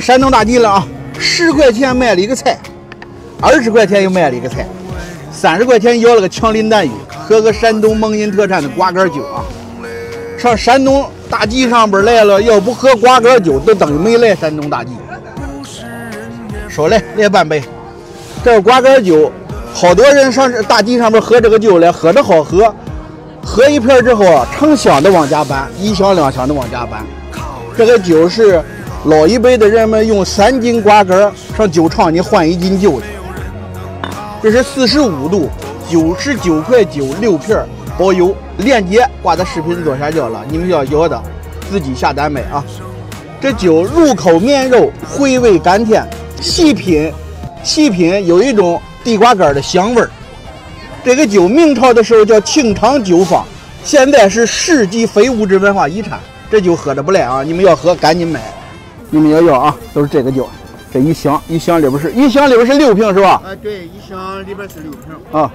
山东大集了啊！十块钱买了一个菜，二十块钱又买了一个菜，三十块钱要了个枪林弹雨，喝个山东蒙阴特产的瓜干酒啊！上山东大集上边来了，要不喝瓜干酒，都等于没来山东大集。少来来半杯，这个瓜干酒，好多人上大集上边喝这个酒来，喝着好喝，喝一瓶之后啊，成箱的往家搬，一箱两箱的往家搬。这个酒是老一辈的人们用三斤瓜干上酒厂里换一斤酒的。这是四十五度，九十九块九六瓶包邮，链接挂在视频左下角了，你们要要的自己下单买啊。这酒入口绵柔，回味甘甜，细品细品有一种地瓜干的香味儿。这个酒明朝的时候叫清汤酒坊，现在是市级非物质文化遗产。这酒喝着不赖啊！你们要喝赶紧买，你们要要啊，都是这个酒，这一箱一箱里边是一箱里边是六瓶是吧？啊，对，一箱里边是六瓶啊，